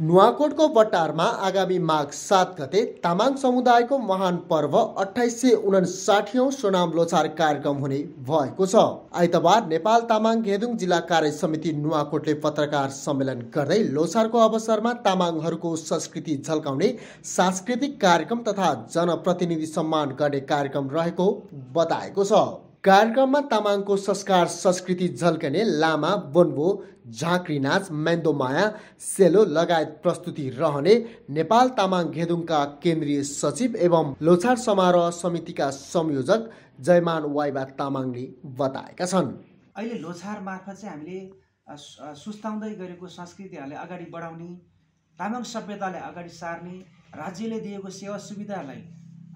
नुवाकोटको बट्टारमा आगामी माघ सात गते तामाङ समुदायको महान पर्व अठाइस सय उनासाठीौँ सोनाम लोछार कार्यक्रम हुने भएको छ। आइतबार नेपाल तामाङ घेदुङ जिल्ला कार्य समिति नुवाकोटले पत्रकार सम्मेलन गर्दै लोछारको अवसरमा तामाङहरूको संस्कृति झल्काउने सांस्कृतिक कार्यक्रम तथा जनप्रतिनिधि सम्मान गर्ने कार्यक्रम रहेको बताएको छ। कार्यक्रममा तामाङको संस्कार संस्कृति झल्कने लामा बोन्बो झाँक्री नाच मेन्दोमाया सेलो लगायत प्रस्तुति रहने नेपाल तामाङ घेदुङका केन्द्रीय सचिव एवं लोछार समारोह समितिका संयोजक जयमान वाइबा तामाङले बताएका छन्। अहिले लोछार मार्फत चाहिँ हामीले सुस्ताउँदै गरेको संस्कृतिहरूलाई अगाडि बढाउने तामाङ सभ्यतालाई अगाडि सार्ने राज्यले दिएको सेवा सुविधालाई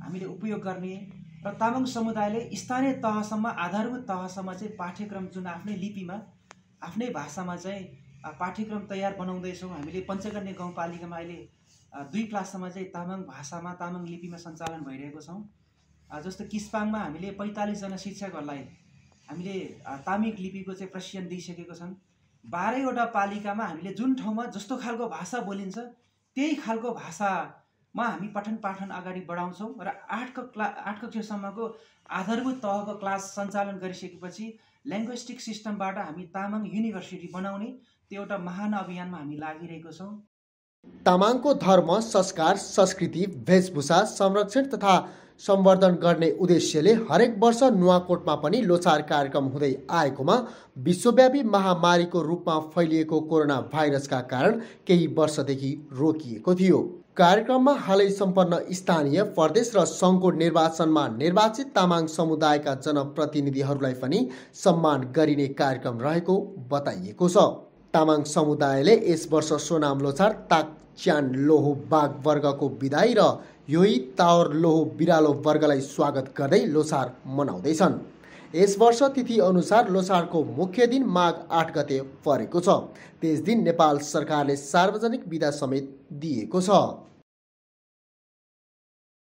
हामीले उपयोग गर्ने र तामाङ समुदायले स्थानीय तहसम्म आधारभूत तहसम्म चाहिँ पाठ्यक्रम जुन आफ्नै लिपिमा आफ्नै भाषामा चाहिँ पाठ्यक्रम तयार बनाउँदैछौँ। हामीले पञ्चकन्या गाउँपालिकामा अहिले दुई क्लाससम्म चाहिँ तामाङ भाषामा तामाङ लिपिमा सञ्चालन भइरहेको छौँ। जस्तो किस्पाङमा हामीले पैँतालिसजना शिक्षकहरूलाई हामीले तामिक लिपिको चाहिँ प्रशिक्षण दिइसकेको छन्। बाह्रैवटा पालिकामा हामीले जुन ठाउँमा जस्तो खालको भाषा बोलिन्छ त्यही खालको भाषामा हामी पठन पाठन अगाडि बढाउँछौँ र आठको क्ला आठ कक्षासम्मको आधारभूत तहको क्लास सञ्चालन गरिसकेपछि ल्याङ्ग्वेस्टिक सिस्टमबाट हामी तामाङ युनिभर्सिटी बनाउने त्यो एउटा महान अभियानमा हामी लागिरहेको छौँ। तामाङको धर्म संस्कार संस्कृति वेशभूषा संरक्षण तथा सम्वर्धन गर्ने उद्देश्यले हरेक वर्ष नुवाकोटमा पनि लोछार कार्यक्रम हुँदै आएकोमा विश्वव्यापी महामारीको रूपमा फैलिएको कोरोना भाइरसका कारण केही वर्षदेखि रोकिएको थियो। कार्यक्रममा हालै सम्पन्न स्थानीय प्रदेश र सङ्घको निर्वाचनमा निर्वाचित तामाङ समुदायका जनप्रतिनिधिहरूलाई पनि सम्मान गरिने कार्यक्रम रहेको बताइएको छ। तामाङ समुदायले यस वर्ष सोनाम लोछार ताक च्यान लोहो बाघ वर्गको विदाई र योही तावर लोहो बिरालो वर्गलाई स्वागत गर्दै लोछार मनाउँदैछन्। यस वर्ष तिथि अनुसार लोछारको मुख्य दिन माघ आठ गते परेको छ। त्यस दिन नेपाल सरकारले सार्वजनिक बिदा समेत दिएको छ।